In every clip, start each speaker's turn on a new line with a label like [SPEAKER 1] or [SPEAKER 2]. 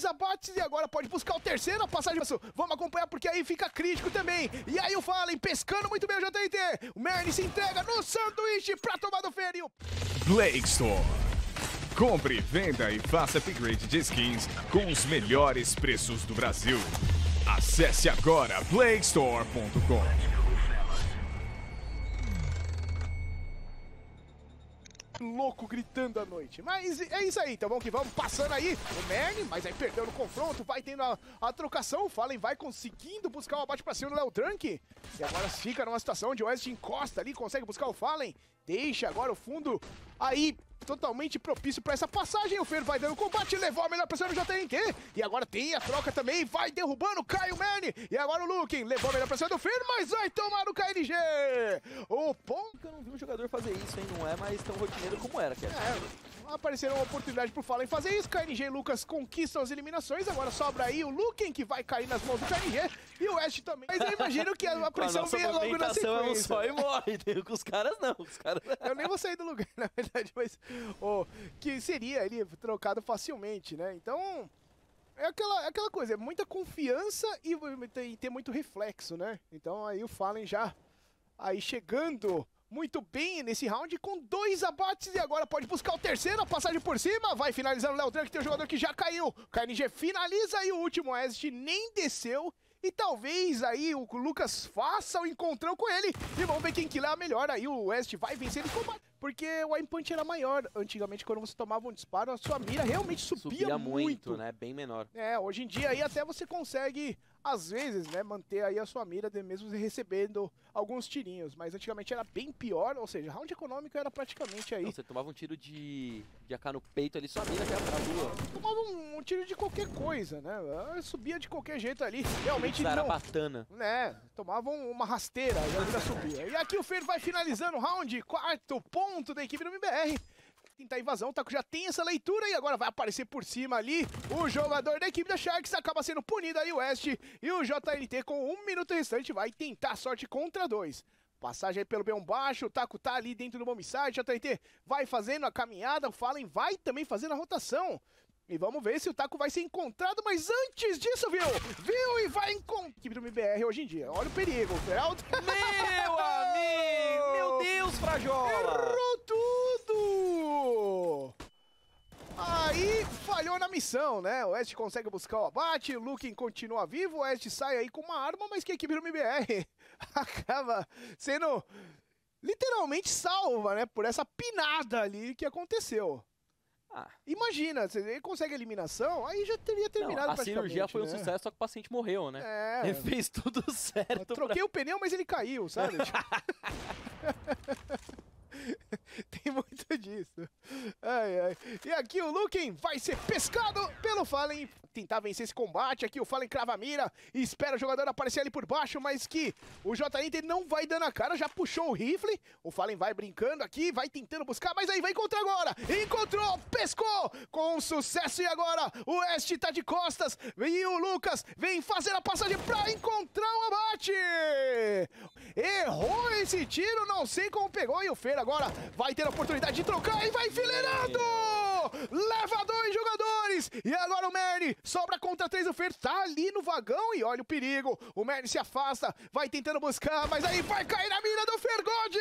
[SPEAKER 1] dois abates e agora pode buscar o terceiro, a passagem. Vamos acompanhar porque aí fica crítico também. E aí o Fallen pescando muito bem o JT. O Merny se entrega no sanduíche pra tomar do ferio.
[SPEAKER 2] Blake Store. Compre, venda e faça upgrade de skins com os melhores preços do Brasil. Acesse agora blakestore.com.
[SPEAKER 1] louco gritando à noite. Mas é isso aí, então vamos que vamos. Passando aí o Merny, mas aí perdeu no confronto, vai tendo a, a trocação. O Fallen vai conseguindo buscar o abate pra cima do Léo Drunk. E agora fica numa situação onde o West encosta ali, consegue buscar o Fallen. Deixa agora o fundo aí totalmente propício para essa passagem. O Fer vai dando combate, levou a melhor pressão no JNT. E agora tem a troca também, vai derrubando, cai o Merny. E agora o Luken levou a melhor pressão do Fer, mas vai tomar o KNG. O ponto...
[SPEAKER 3] Eu não vi um jogador fazer isso, hein? Não é mais tão rotineiro como era. Que é.
[SPEAKER 1] Apareceram uma oportunidade pro Fallen fazer isso. KNG e Lucas conquistam as eliminações. Agora sobra aí o Luken, que vai cair nas mãos do KNG. E o West também. Mas eu imagino que a pressão venha logo na sequência.
[SPEAKER 3] é um só e morre. Com os caras não. Os caras...
[SPEAKER 1] Eu nem vou sair do lugar, na verdade. Mas oh, que seria ali trocado facilmente, né? Então... É aquela, é aquela coisa, é muita confiança e, e ter muito reflexo, né? Então aí o Fallen já aí chegando muito bem nesse round com dois abates e agora pode buscar o terceiro, a passagem por cima, vai finalizando o Léo Drunk, tem um jogador que já caiu. O KNG finaliza e o último Exit nem desceu. E talvez aí o Lucas faça o encontrão com ele. E vamos ver quem que lá melhor. Aí o West vai vencer em combate. Porque o aim punch era maior. Antigamente, quando você tomava um disparo, a sua mira realmente subia,
[SPEAKER 3] subia muito.
[SPEAKER 1] muito.
[SPEAKER 3] né? Bem menor.
[SPEAKER 1] É, hoje em dia aí até você consegue às vezes, né, manter aí a sua mira mesmo recebendo alguns tirinhos, mas antigamente era bem pior, ou seja, round econômico era praticamente aí. Não,
[SPEAKER 3] você tomava um tiro de, de AK no peito ali, sua mira já pra lua.
[SPEAKER 1] Tomava um, um, tiro de qualquer coisa, né, subia de qualquer jeito ali, realmente
[SPEAKER 3] não... Era batana.
[SPEAKER 1] Né, tomava uma rasteira e a mira subia. E aqui o Fer vai finalizando o round, quarto ponto da equipe do MBR tentar invasão. O Taco já tem essa leitura e agora vai aparecer por cima ali o jogador da equipe da Sharks. Acaba sendo punido aí o West. E o JNT com um minuto restante vai tentar sorte contra dois. Passagem aí pelo bem baixo, o Taco tá ali dentro do bombsite, JNT vai fazendo a caminhada, o Fallen vai também fazendo a rotação. E vamos ver se o Taco vai ser encontrado, mas antes disso, viu? Viu e vai encontrar equipe do MBR hoje em dia. Olha o perigo, Feraldo.
[SPEAKER 3] Meu Frajola!
[SPEAKER 1] Errou tudo! Aí falhou na missão, né? O West consegue buscar o abate, o Lukin continua vivo, o West sai aí com uma arma, mas que a equipe do MBR acaba sendo literalmente salva, né? Por essa pinada ali que aconteceu. Ah. Imagina, se ele consegue a eliminação, aí já teria terminado
[SPEAKER 3] Não, A cirurgia foi um né? sucesso, só que o paciente morreu, né? É. Ele fez tudo certo.
[SPEAKER 1] Eu troquei pra... o pneu, mas ele caiu, sabe? Tem muito disso. Ai, ai. E aqui o Luken vai ser pescado pelo Fallen. Tentar vencer esse combate. Aqui o Fallen crava a mira espera o jogador aparecer ali por baixo, mas que o JNT não vai dando a cara. Já puxou o rifle. O Fallen vai brincando aqui, vai tentando buscar, mas aí vai encontrar agora. Encontrou, pescou com sucesso. E agora o West tá de costas. E o Lucas vem fazer a passagem pra encontrar o abate. Errou esse tiro, não sei como pegou. E o Feira agora vai ter a oportunidade de trocar e vai enfileirando! Leva dois jogadores! E agora o Merny sobra contra três. O Fer tá ali no vagão e olha o perigo. O Merny se afasta, vai tentando buscar, mas aí vai cair na mira do Fergode!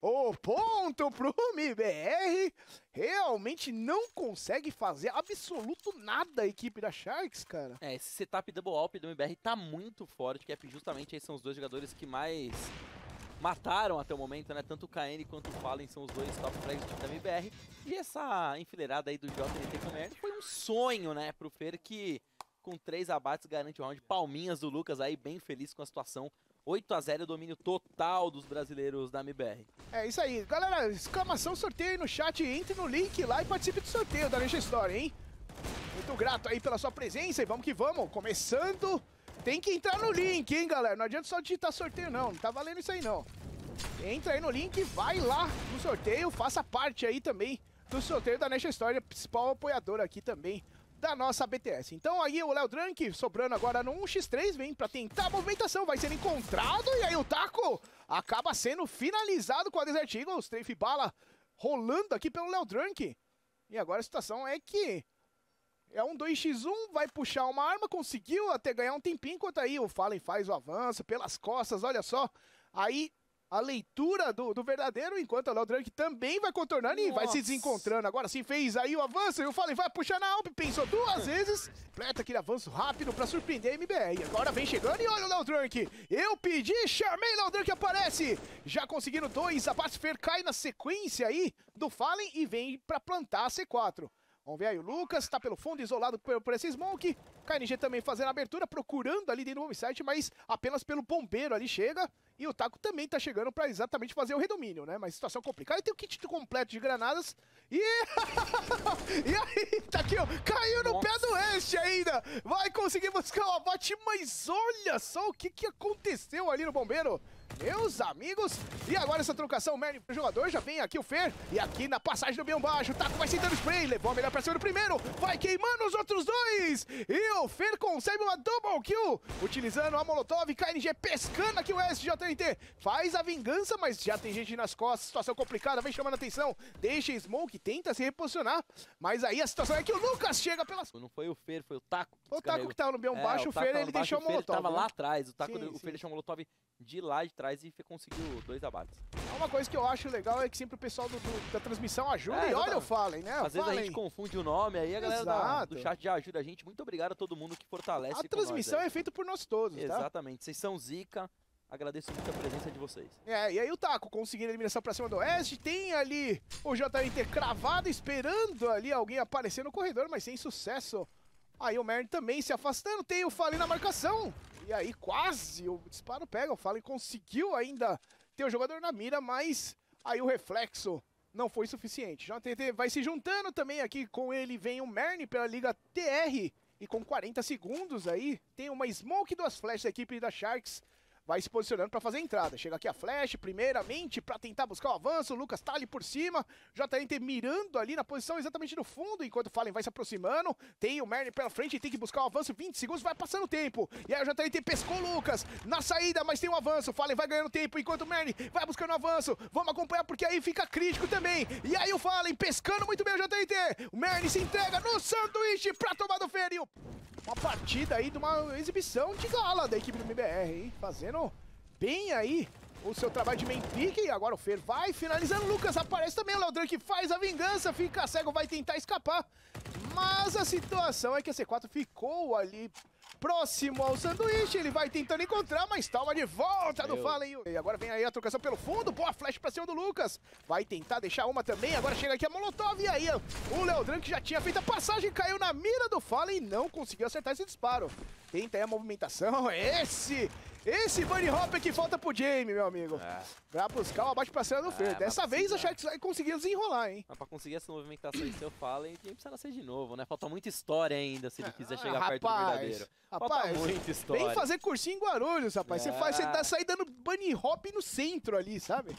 [SPEAKER 1] O ponto pro MBR realmente não consegue fazer absoluto nada a equipe da Sharks, cara.
[SPEAKER 3] É, esse setup double alp do MBR tá muito forte, que é justamente esses são os dois jogadores que mais mataram até o momento, né? Tanto o KN quanto o Fallen são os dois top frags da MBR. E essa enfileirada aí do JNT com o foi um sonho, né, pro Fer que com três abates garante o round. Palminhas do Lucas aí, bem feliz com a situação. 8 a 0 domínio total dos brasileiros da MBR.
[SPEAKER 1] É isso aí. Galera, exclamação sorteio aí no chat. Entre no link lá e participe do sorteio da Ninja Story, hein? Muito grato aí pela sua presença e vamos que vamos. Começando tem que entrar no link, hein, galera? Não adianta só digitar sorteio, não. Não tá valendo isso aí, não. Entra aí no link, vai lá no sorteio, faça parte aí também do sorteio da Nation Story, principal apoiadora aqui também da nossa BTS. Então aí o Léo Drunk, sobrando agora no 1x3, vem pra tentar a movimentação, vai ser encontrado e aí o taco acaba sendo finalizado com a Desert Eagle, strafe bala rolando aqui pelo Léo Drunk. E agora a situação é que É um 2x1, vai puxar uma arma, conseguiu até ganhar um tempinho, enquanto aí o Fallen faz o avanço pelas costas, olha só. Aí a leitura do, do verdadeiro, enquanto o Léo Drunk também vai contornando Nossa. e vai se desencontrando. Agora sim fez aí o avanço e o Fallen vai puxar na Alp, pensou duas vezes, completa aquele avanço rápido pra surpreender a MBR. Agora vem chegando e olha o Léo Drunk. Eu pedi, chamei, Léo Drunk aparece. Já conseguindo dois, a Basfer cai na sequência aí do Fallen e vem pra plantar a C4. Vamos ver aí, o Lucas tá pelo fundo, isolado por, por esse Smoke. KNG também fazendo a abertura, procurando ali dentro do home site, mas apenas pelo bombeiro ali chega. E o Taco também tá chegando pra exatamente fazer o redomínio, né? Mas situação complicada. E tem o kit completo de granadas. E... e aí, tá aqui, ó. Caiu no Nossa. pé do Oeste ainda. Vai conseguir buscar o abate, mas olha só o que, que aconteceu ali no bombeiro meus amigos. E agora essa trocação, Merlin pro jogador, já vem aqui o Fer. E aqui na passagem do bem baixo, o Taco vai sentando spray, levou a melhor pra cima do primeiro, vai queimando os outros dois. E o Fer consegue uma double kill, utilizando a Molotov, KNG pescando aqui o SJNT. Faz a vingança, mas já tem gente nas costas, situação complicada, vem chamando a atenção. Deixa Smoke, tenta se reposicionar, mas aí a situação é que o Lucas chega pelas...
[SPEAKER 3] Não foi o Fer, foi o Taco.
[SPEAKER 1] O Taco que tava no bem é, baixo, o Fer ele deixou a Molotov.
[SPEAKER 3] O Fer tava né? lá atrás, o Taco, sim, o Fer deixou a Molotov de lá de trás e conseguiu dois abates.
[SPEAKER 1] Uma coisa que eu acho legal é que sempre o pessoal do, do, da transmissão ajuda é, e olha o Fallen, né?
[SPEAKER 3] Às vezes a gente confunde o nome aí, a galera da, do chat já ajuda a gente. Muito obrigado a todo mundo que fortalece
[SPEAKER 1] A transmissão é feita por nós todos,
[SPEAKER 3] tá? Exatamente, vocês são zica. Agradeço muito a presença de vocês.
[SPEAKER 1] É, e aí o Taco conseguindo a eliminação pra cima do Oeste. Tem ali o JNT cravado, esperando ali alguém aparecer no corredor, mas sem sucesso. Aí o Mern também se afastando. Tem o Fallen na marcação. E aí quase o disparo pega. O Fallen conseguiu ainda ter o jogador na mira, mas aí o reflexo não foi suficiente. JTT vai se juntando também aqui com ele, vem o Mern pela Liga TR. E com 40 segundos aí, tem uma smoke duas flashes da equipe da Sharks vai se posicionando para fazer a entrada. Chega aqui a Flash, primeiramente, para tentar buscar o avanço. O Lucas tá ali por cima. JNT mirando ali na posição exatamente no fundo, enquanto o Fallen vai se aproximando. Tem o Merlin pela frente, tem que buscar o avanço. 20 segundos, vai passando o tempo. E aí o JNT pescou o Lucas na saída, mas tem um avanço. O Fallen vai ganhando tempo, enquanto o Merlin vai buscando o avanço. Vamos acompanhar, porque aí fica crítico também. E aí o Fallen pescando muito bem o JNT. O Merlin se entrega no sanduíche pra tomar do ferio. Uma partida aí de uma exibição de gala da equipe do MBR, hein? Fazendo bem aí o seu trabalho de main pick. E agora o Fer vai finalizando. Lucas aparece também. O Leodran que faz a vingança. Fica cego, vai tentar escapar. Mas a situação é que a C4 ficou ali próximo ao sanduíche. Ele vai tentando encontrar, mas toma de volta do Fallen. E agora vem aí a trocação pelo fundo. Boa flash pra cima do Lucas. Vai tentar deixar uma também. Agora chega aqui a Molotov. E aí o Leodran que já tinha feito a passagem, caiu na mira do Fallen e não conseguiu acertar esse disparo. Tenta aí a movimentação. Esse esse bunny hop que falta pro Jamie, meu amigo. É. Pra buscar o abate pra cima do é, Fer. Dessa vez a Sharks vai conseguir desenrolar, hein?
[SPEAKER 3] Mas pra conseguir essa movimentação aí, se eu falo, hein, Jamie precisa nascer de novo, né? Falta muita história ainda se ele quiser chegar ah, perto do verdadeiro.
[SPEAKER 1] Falta rapaz, muita história. Vem fazer cursinho em Guarulhos, rapaz. É. Você, faz, você tá sair dando bunny hop no centro ali, sabe?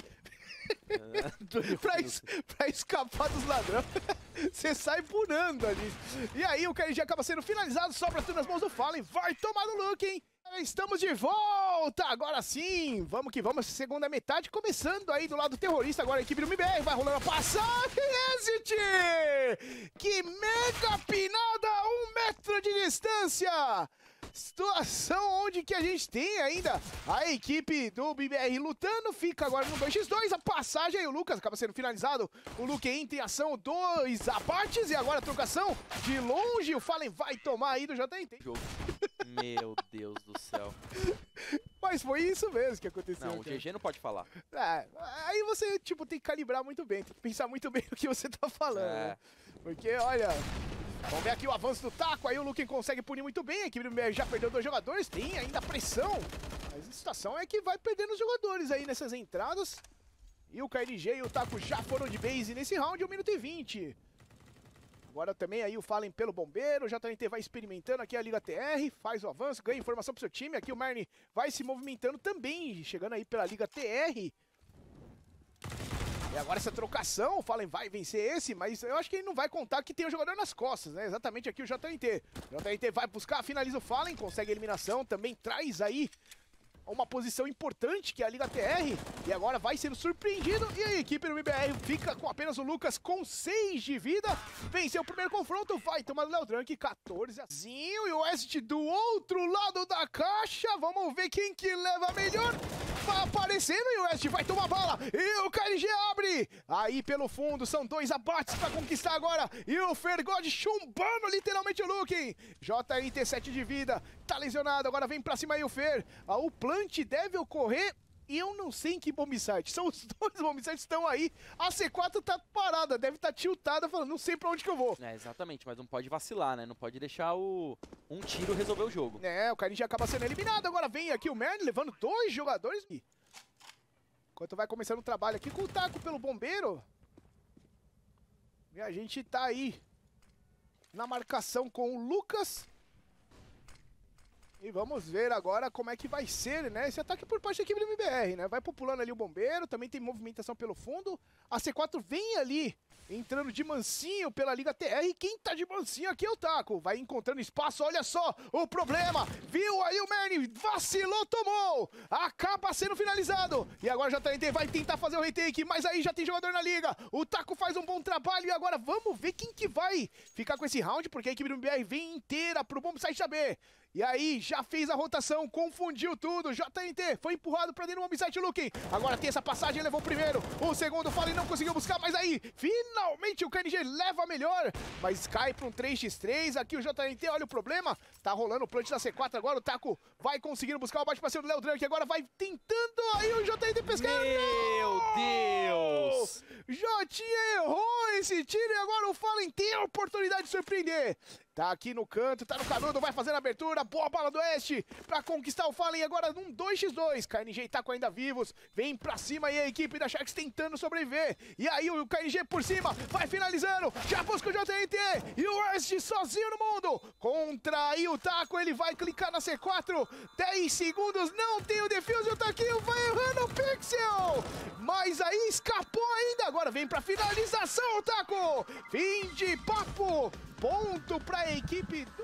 [SPEAKER 1] É. pra, es pra, escapar dos ladrões, você sai pulando ali. E aí o KNG acaba sendo finalizado, sobra tudo nas mãos do Fallen. Vai tomar no look, hein? Estamos de volta! Agora sim! Vamos que vamos, segunda metade começando aí do lado terrorista. Agora a equipe do MBR vai rolando a passagem, Exit! Que mega pinada! Um metro de distância! Situação onde que a gente tem ainda a equipe do BBR lutando, fica agora no 2x2, a passagem aí, o Lucas acaba sendo finalizado, o Luke entra em ação, dois abates e agora a trocação de longe, o Fallen vai tomar aí do JNT.
[SPEAKER 3] Meu Deus do céu.
[SPEAKER 1] Mas foi isso mesmo que aconteceu.
[SPEAKER 3] Não, o GG não pode falar.
[SPEAKER 1] É, aí você, tipo, tem que calibrar muito bem, tem que pensar muito bem no que você tá falando, é. né? Porque, olha, Vamos ver aqui o avanço do taco, aí o Luken consegue punir muito bem, a equipe do já perdeu dois jogadores, tem ainda pressão. Mas a situação é que vai perdendo os jogadores aí nessas entradas. E o KNG e o Taco já foram de base nesse round, 1 minuto e 20. Agora também aí o Fallen pelo bombeiro, já também vai experimentando aqui a Liga TR, faz o avanço, ganha informação pro seu time. Aqui o Marne vai se movimentando também, chegando aí pela Liga TR. E agora essa trocação, o Fallen vai vencer esse, mas eu acho que ele não vai contar que tem o um jogador nas costas, né? Exatamente aqui o JNT. O JNT vai buscar, finaliza o Fallen, consegue a eliminação, também traz aí uma posição importante, que é a Liga TR, e agora vai sendo surpreendido, e a equipe do MBR fica com apenas o Lucas com 6 de vida, venceu o primeiro confronto, vai tomar o Leodrank 14 azinho, e o West do outro lado da caixa, vamos ver quem que leva melhor, vai aparecendo e o West vai tomar bala, e o KNG abre, aí pelo fundo, são dois abates pra conquistar agora, e o Fergod chumbando literalmente o Luke, JIT 7 de vida, tá lesionado, agora vem pra cima aí o Fer, ah, o plant deve ocorrer e eu não sei em que bomb site. São os dois bomb sites que estão aí. A C4 tá parada, deve estar tá tiltada, falando, não sei pra onde que eu vou.
[SPEAKER 3] É, exatamente, mas não pode vacilar, né? Não pode deixar o um tiro resolver o jogo.
[SPEAKER 1] É, o Karim já acaba sendo eliminado. Agora vem aqui o Mern levando dois jogadores. Enquanto vai começando o trabalho aqui com o taco pelo bombeiro. E a gente tá aí na marcação com o Lucas e vamos ver agora como é que vai ser, né? Esse ataque por parte da equipe do MBR, né? Vai populando ali o bombeiro, também tem movimentação pelo fundo. A C4 vem ali, entrando de mansinho pela Liga TR. E quem tá de mansinho aqui é o Taco. Vai encontrando espaço, olha só o problema. Viu aí o Merny, vacilou, tomou. Acaba sendo finalizado. E agora já tá vai tentar fazer o retake, mas aí já tem jogador na liga. O Taco faz um bom trabalho e agora vamos ver quem que vai ficar com esse round, porque a equipe do MBR vem inteira pro bom site saber. E aí, já fez a rotação, confundiu tudo. JNT foi empurrado pra dentro do Homicide Looking. Agora tem essa passagem, levou o primeiro. O segundo, Fallen não conseguiu buscar, mas aí, finalmente o KNG leva melhor. Mas cai pra um 3x3. Aqui o JNT, olha o problema. Tá rolando o plant da C4 agora. O Taco vai conseguindo buscar o bate pra cima do Léo Drunk. Agora vai tentando aí o JNT pescar.
[SPEAKER 3] Meu Deus!
[SPEAKER 1] Jotinha errou esse tiro e agora o Fallen tem a oportunidade de surpreender. Tá aqui no canto, tá no canudo, vai fazer a abertura. Boa bala do Oeste pra conquistar o Fallen agora num 2x2. KNG e Taco ainda vivos. Vem pra cima e a equipe da Sharks tentando sobreviver. E aí o KNG por cima, vai finalizando. Já busca o JNT. E o Oeste sozinho no mundo. Contra aí o Taco, ele vai clicar na C4. 10 segundos, não tem o defuse. O Taquinho vai errando o Pixel. Mas aí escapou ainda. Agora vem pra finalização o Taco. Fim de papo ponto para a equipe do